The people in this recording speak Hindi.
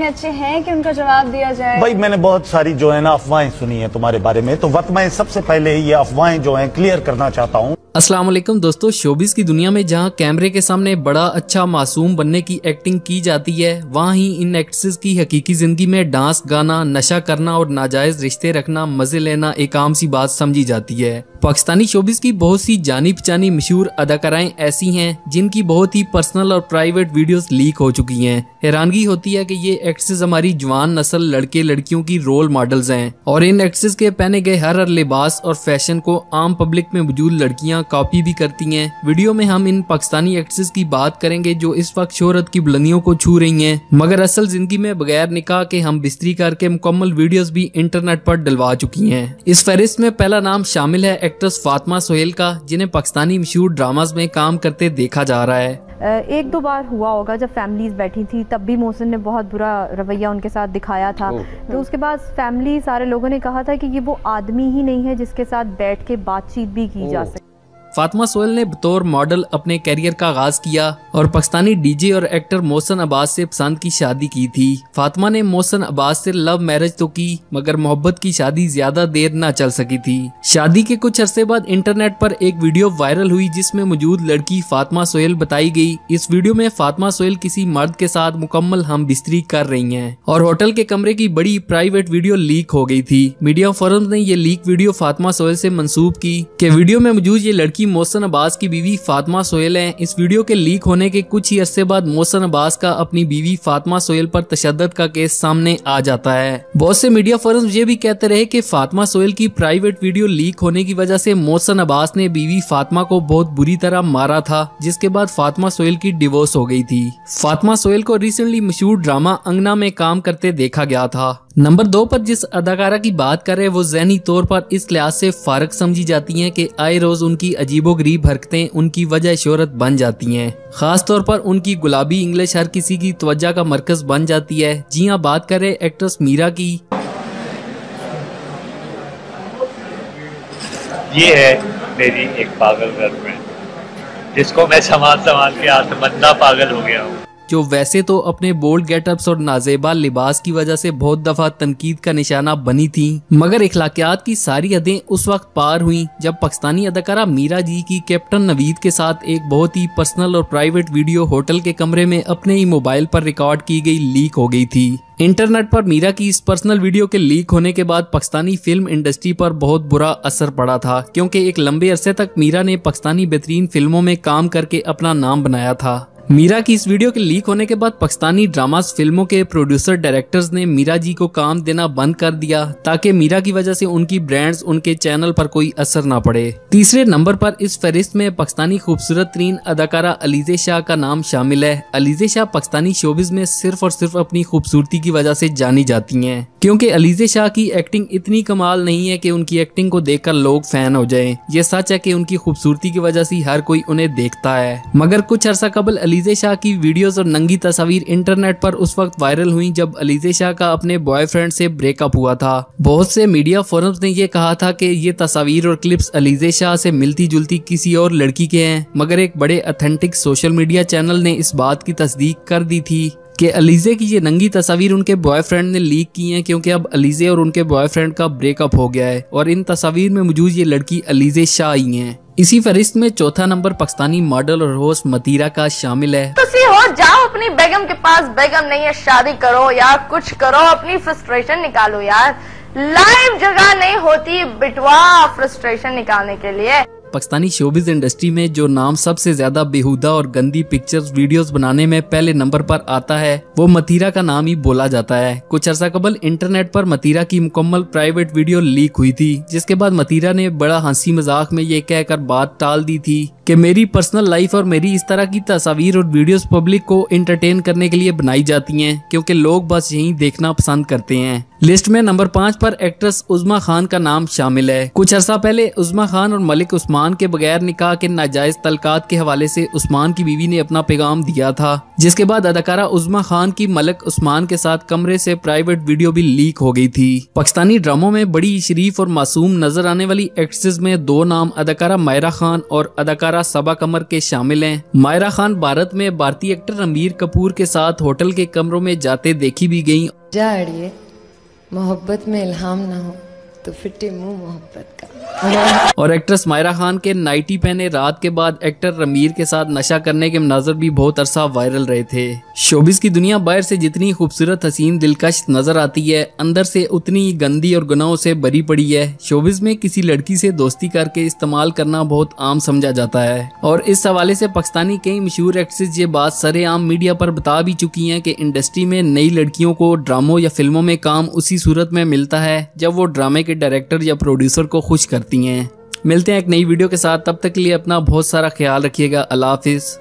इतने अच्छे हैं कि उनका जवाब दिया जाए। भाई, मैंने बहुत सारी जो है ना अफवाहें सुनी है तुम्हारे बारे में तो वक्त मैं सबसे पहले ये अफवाहें जो है क्लियर करना चाहता हूँ। वालेकुम दोस्तों शोबिस की दुनिया में जहाँ कैमरे के सामने बड़ा अच्छा मासूम बनने की एक्टिंग की जाती है, वहाँ ही इन एक्ट्रेस की हकीकी ज़िंदगी में डांस, गाना, नशा करना और नाजायज रिश्ते रखना मज़े लेना एक आम सी बात समझी जाती है। पाकिस्तानी शोबिस की बहुत सी जानी पहचानी मशहूर अदाकाराएँ ऐसी हैं, जिनकी बहुत ही पर्सनल और प्राइवेट वीडियोस लीक हो चुकी हैं। हैरानगी होती है कि ये एक्ट्रेस हमारी जवान नस्ल लड़के लड़कियों की रोल मॉडल्स हैं, और इन एक्ट्रेस के पहने गए हर हर लिबास और फ़ैशन को आम पब्लिक में मौजूद लड़कियाँ कॉपी भी करती हैं। वीडियो में हम इन पाकिस्तानी एक्ट्रेस की बात करेंगे जो इस वक्त शोहरत की बुलंदियों को छू रही हैं। मगर असल ज़िंदगी में बगैर निकाह के हम बिस्तरी करके मुकम्मल वीडियोस भी इंटरनेट पर डलवा चुकी हैं। इस फहरिस्त में पहला नाम शामिल है एक्ट्रेस फातिमा सोहेल का जिन्हें पाकिस्तानी मशहूर ड्रामाज में काम करते देखा जा रहा है। एक दो बार हुआ होगा जब फैमिलीज़ बैठी थी तब भी मोहसिन ने बहुत बुरा रवैया उनके साथ दिखाया था। तो उसके बाद फैमिली सारे लोगों ने कहा था कि ये वो आदमी ही नहीं है जिसके साथ बैठ के बातचीत भी की जा सके। फातिमा सोहेल ने बतौर मॉडल अपने करियर का आगाज़ किया और पाकिस्तानी डीजे और एक्टर मोहसन अब्बास से पसंद की शादी की थी। फातिमा ने मोहसन अब्बास से लव मैरिज तो की, मगर मोहब्बत की शादी ज़्यादा देर न चल सकी थी। शादी के कुछ अरसे बाद इंटरनेट पर एक वीडियो वायरल हुई, जिसमें मौजूद लड़की फातिमा सोहेल बताई गई। इस वीडियो में फातिमा सोहेल किसी मर्द के साथ मुकम्मल हम बिस्तरी कर रही है और होटल के कमरे की बड़ी प्राइवेट वीडियो लीक हो गई थी। मीडिया फोरम ने ये लीक वीडियो फातिमा सोहेल से मंसूब की के वीडियो में मौजूद ये लड़की लड़की मोहसन अब्बास की बीवी फातिमा सोहेल है। इस वीडियो के लीक होने के कुछ ही अरसे बाद मोहसन अब्बास का अपनी बीवी फातिमा सोहेल पर तशद का केस सामने आ जाता है। बहुत से मीडिया फर्म ये भी कहते रहे कि फातिमा सोहेल की प्राइवेट वीडियो लीक होने की वजह से मोहसन अब्बास ने बीवी फातिमा को बहुत बुरी तरह मारा था, जिसके बाद फातिमा सोहेल की डिवोर्स हो गई थी। फातिमा सोहेल को रिसेंटली मशहूर ड्रामा अंगना में काम करते देखा गया था। नंबर दो पर जिस अदाकारा की बात करें, वो जहनी तौर पर इस लिहाज से फारक समझी जाती हैं कि आए रोज उनकी अजीबो गरीब हरकतें उनकी वजह शोहरत बन जाती हैं। खास तौर पर उनकी गुलाबी इंग्लिश हर किसी की तवज्जा का मरकज बन जाती है। जी हाँ बात करें एक्ट्रेस मीरा की। ये है मेरी एक पागल गर्लफ्रेंड, जिसको मैं समाज समाज के आत्मबंदा पागल हो गया हूँ। जो वैसे तो अपने बोल्ड गेटअप्स और नाजेबा लिबास की वजह से बहुत दफ़ा तनकीद का निशाना बनी थी, मगर इखलाकियात की सारी हदें उस वक्त पार हुई जब पाकिस्तानी अदाकारा मीरा जी की कैप्टन नवीद के साथ एक बहुत ही पर्सनल और प्राइवेट वीडियो होटल के कमरे में अपने ही मोबाइल पर रिकॉर्ड की गई लीक हो गई थी। इंटरनेट पर मीरा की इस पर्सनल वीडियो के लीक होने के बाद पाकिस्तानी फ़िल्म इंडस्ट्री पर बहुत बुरा असर पड़ा था, क्योंकि एक लंबे अरसे तक मीरा ने पाकिस्तानी बेहतरीन फ़िल्मों में काम करके अपना नाम बनाया था। मीरा की इस वीडियो के लीक होने के बाद पाकिस्तानी ड्रामास फ़िल्मों के प्रोड्यूसर डायरेक्टर्स ने मीरा जी को काम देना बंद कर दिया, ताकि मीरा की वजह से उनकी ब्रांड्स उनके चैनल पर कोई असर ना पड़े। तीसरे नंबर पर इस फहरिस्त में पाकिस्तानी खूबसूरत तरीन अदाकारा अलीजे शाह का नाम शामिल है। अलीजे शाह पाकिस्तानी शोबिज में सिर्फ़ और सिर्फ़ अपनी खूबसूरती की वजह से जानी जाती है, क्योंकि अलीजे शाह की एक्टिंग इतनी कमाल नहीं है कि उनकी एक्टिंग को देखकर लोग फ़ैन हो जाएँ। ये सच है कि उनकी खूबसूरती की वजह से हर कोई उन्हें देखता है। मगर कुछ अरसा कबल अलीजे शाह की वीडियोस और नंगी तस्वीर इंटरनेट पर उस वक्त वायरल हुई जब अलीजे शाह का अपने बॉयफ्रेंड से ब्रेकअप हुआ था। बहुत से मीडिया फोरम्स ने यह कहा था कि ये तस्वीर और क्लिप्स अलीजे शाह से मिलती जुलती किसी और लड़की के हैं, मगर एक बड़े अथेंटिक सोशल मीडिया चैनल ने इस बात की तस्दीक कर दी थी। कि अलीजे की ये नंगी तस्वीर उनके बॉयफ्रेंड ने लीक की हैं, क्योंकि अब अलीजे और उनके बॉयफ्रेंड का ब्रेकअप हो गया है। और इन तस्वीर में मौजूद ये लड़की अलीजे शाह ही हैं। इसी फहरिस्त में चौथा नंबर पाकिस्तानी मॉडल और होस्ट मतीरा का शामिल है। तो हो, जाओ अपनी बेगम के पास। बेगम नहीं है, शादी करो या कुछ करो, अपनी फ्रस्ट्रेशन निकालो यार। लाइव जगह नहीं होती बिटवा फ्रस्ट्रेशन निकालने के लिए। पाकिस्तानी शोबिज इंडस्ट्री में जो नाम सबसे ज़्यादा बेहुदा और गंदी पिक्चर्स वीडियोस बनाने में पहले नंबर पर आता है, वो मतीरा का नाम ही बोला जाता है। कुछ अर्सा कबल इंटरनेट पर मतीरा की मुकम्मल प्राइवेट वीडियो लीक हुई थी, जिसके बाद मतीरा ने बड़ा हँसी मज़ाक में ये कहकर बात टाल दी थी कि मेरी पर्सनल लाइफ और मेरी इस तरह की तस्वीर और वीडियोस पब्लिक को एंटरटेन करने के लिए बनाई जाती हैं, क्योंकि लोग बस यही देखना पसंद करते हैं। लिस्ट में नंबर पाँच पर एक्ट्रेस उजमा खान का नाम शामिल है। कुछ अर्सा पहले उजमा खान और मलिक उस्मान के बगैर निकाह के नाजायज तलकात के हवाले से उस्मान की बीवी ने अपना पैगाम दिया था, जिसके बाद अदाकारा उजमा खान की मलिक उस्मान के साथ कमरे से प्राइवेट वीडियो भी लीक हो गई थी। पाकिस्तानी ड्रामों में बड़ी शरीफ और मासूम नज़र आने वाली एक्ट्रेस में दो नाम अदाकारा मायरा खान और अदाकारा सबा कमर के शामिल है। मायरा खान भारत में भारतीय एक्टर रणबीर कपूर के साथ होटल के कमरों में जाते देखी भी गई मोहब्बत में इल्हाम ना हो। तो फिटे मुँह मोहब्बत का। और एक्ट्रेस मायरा खान के नाइटी पहने रात के बाद एक्टर रमीर के साथ नशा करने के मनाजर भी बहुत अरसा वायरल रहे थे। शोबिस की दुनिया बाहर से जितनी खूबसूरत, हसीन, दिलकश नज़र आती है, अंदर से उतनी गंदी और गुनाहों से भरी पड़ी है। शोबिस में किसी लड़की से दोस्ती करके इस्तेमाल करना बहुत आम समझा जाता है। और इस हवाले से पाकिस्तानी कई मशहूर एक्ट्रेस ये बात सरेआम मीडिया पर बता भी चुकी है की इंडस्ट्री में नई लड़कियों को ड्रामों या फ़िल्मों में काम उसी सूरत में मिलता है, जब वो ड्रामे के डायरेक्टर या प्रोड्यूसर को खुश करती हैं। मिलते हैं एक नई वीडियो के साथ। तब तक के लिए अपना बहुत सारा ख्याल रखिएगा। अल्लाह हाफिज़।